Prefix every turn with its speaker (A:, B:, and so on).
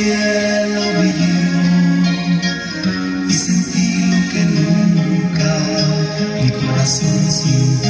A: cielo y sentí lo que nunca mi corazón sintió.